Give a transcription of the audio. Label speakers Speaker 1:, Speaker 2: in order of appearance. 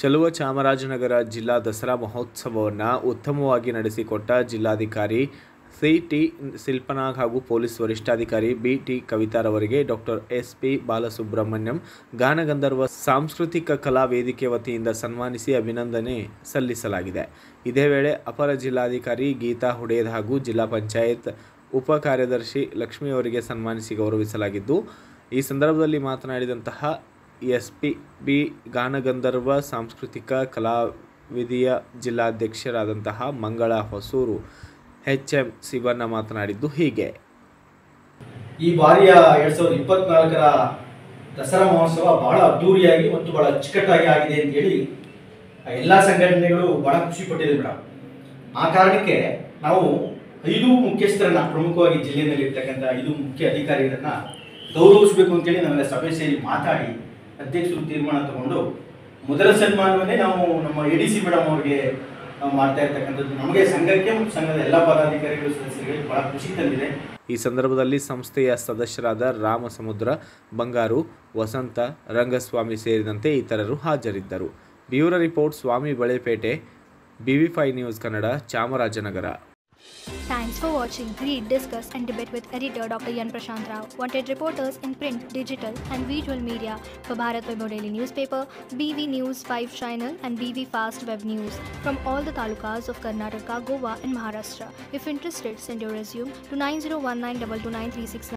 Speaker 1: ಚಲುವ ಚಾಮರಾಜನಗರ ಜಿಲ್ಲಾ ದಸರಾ ಮಹೋತ್ಸವವನ್ನು ಉತ್ತಮವಾಗಿ ನಡೆಸಿಕೊಟ್ಟ ಜಿಲ್ಲಾಧಿಕಾರಿ ಸಿ ಟಿ ಶಿಲ್ಪನಾಗ್ ಹಾಗೂ ಪೊಲೀಸ್ ವರಿಷ್ಠಾಧಿಕಾರಿ ಬಿ ಟಿ ಕವಿತಾರವರಿಗೆ ಡಾಕ್ಟರ್ ಎಸ್ ಪಿ ಬಾಲಸುಬ್ರಹ್ಮಣ್ಯಂ ಗಾನಗಂಧರ್ವ ಸಾಂಸ್ಕೃತಿಕ ಕಲಾ ವೇದಿಕೆ ವತಿಯಿಂದ ಸನ್ಮಾನಿಸಿ ಅಭಿನಂದನೆ ಸಲ್ಲಿಸಲಾಗಿದೆ. ಇದೇ ವೇಳೆ ಅಪರ ಜಿಲ್ಲಾಧಿಕಾರಿ ಗೀತಾ ಹುಡೇದ್ ಹಾಗೂ ಜಿಲ್ಲಾ ಪಂಚಾಯತ್ ಉಪ ಕಾರ್ಯದರ್ಶಿ ಲಕ್ಷ್ಮಿ ಅವರಿಗೆ ಸನ್ಮಾನಿಸಿ ಗೌರವಿಸಲಾಗಿದ್ದು, ಈ ಸಂದರ್ಭದಲ್ಲಿ ಮಾತನಾಡಿದಂತಹ ಎಸ್ ಪಿ ಬಿ ಗಾನಗಂಧರ್ವ ಸಾಂಸ್ಕೃತಿಕ ಕಲಾವಿದಿಯ ಜಿಲ್ಲಾಧ್ಯಕ್ಷರಾದಂತಹ ಮಂಗಳ ಹೊಸೂರು ಎಚ್ ಎಂ ಶಿವಣ್ಣ ಮಾತನಾಡಿದ್ದು ಹೀಗೆ.
Speaker 2: ಈ ಬಾರಿಯ ಎರಡ್ ಸಾವಿರದ ಇಪ್ಪತ್ನಾಲ್ಕರ ದಸರಾ ಮಹೋತ್ಸವ ಬಹಳ ಅದ್ದೂರಿಯಾಗಿ ಮತ್ತು ಬಹಳ ಅಚ್ಚುಕಟ್ಟಾಗಿ ಆಗಿದೆ ಅಂತ ಹೇಳಿ ಎಲ್ಲ ಸಂಘಟನೆಗಳು ಬಹಳ ಖುಷಿ ಪಟ್ಟಿದೆ ಮೇಡಮ್ ಆ ಕಾರಣಕ್ಕೆ ನಾವು ಐದು ಮುಖ್ಯಸ್ಥರನ್ನ ಪ್ರಮುಖವಾಗಿ ಜಿಲ್ಲೆಯಲ್ಲಿ ಐದು ಮುಖ್ಯ ಅಧಿಕಾರಿಗಳನ್ನ ಗೌರವಿಸಬೇಕು ಅಂತೇಳಿ ನಾವೆಲ್ಲ ಸಭೆ ಸೇರಿ ಮಾತಾಡಿ ಅಧ್ಯಕ್ಷರು ತೀರ್ಮಾನ ತಗೊಂಡು ಮೊದಲ ಸನ್ಮಾನವನ್ನೇ ನಾವು ನಮ್ಮ ಎ ಡಿ ಸಿ ಮೇಡಮ್ ಅವ್ರಿಗೆ ಮಾಡ್ತಾ ಇರ್ತಕ್ಕಂಥದ್ದು. ನಮಗೆ ಸಂಘಕ್ಕೆ ಮತ್ತು ಸಂಘದ ಎಲ್ಲ ಪದಾಧಿಕಾರಿಗಳು ಸದಸ್ಯರಿಗೆ ಬಹಳ ಖುಷಿ ತಂದಿದೆ.
Speaker 1: ಈ ಸಂದರ್ಭದಲ್ಲಿ ಸಂಸ್ಥೆಯ ಸದಸ್ಯರಾದ ರಾಮಸಮುದ್ರ, ಬಂಗಾರು, ವಸಂತ, ರಂಗಸ್ವಾಮಿ ಸೇರಿದಂತೆ ಇತರರು ಹಾಜರಿದ್ದರು. Bureau report, Swamy Balepete BV news Kannada, Chamarajanagar.
Speaker 3: Thanks for watching. Read, discuss, and debate with editor Dr. Yan Prashant Rao. Wanted reporters in print, digital, and visual media for Bharat Vaibhav Daily Newspaper, BV News 5 Channel, and BV Fast Web News from all the talukas of Karnataka, Goa, and Maharashtra. If interested, send your resume to 9019229369.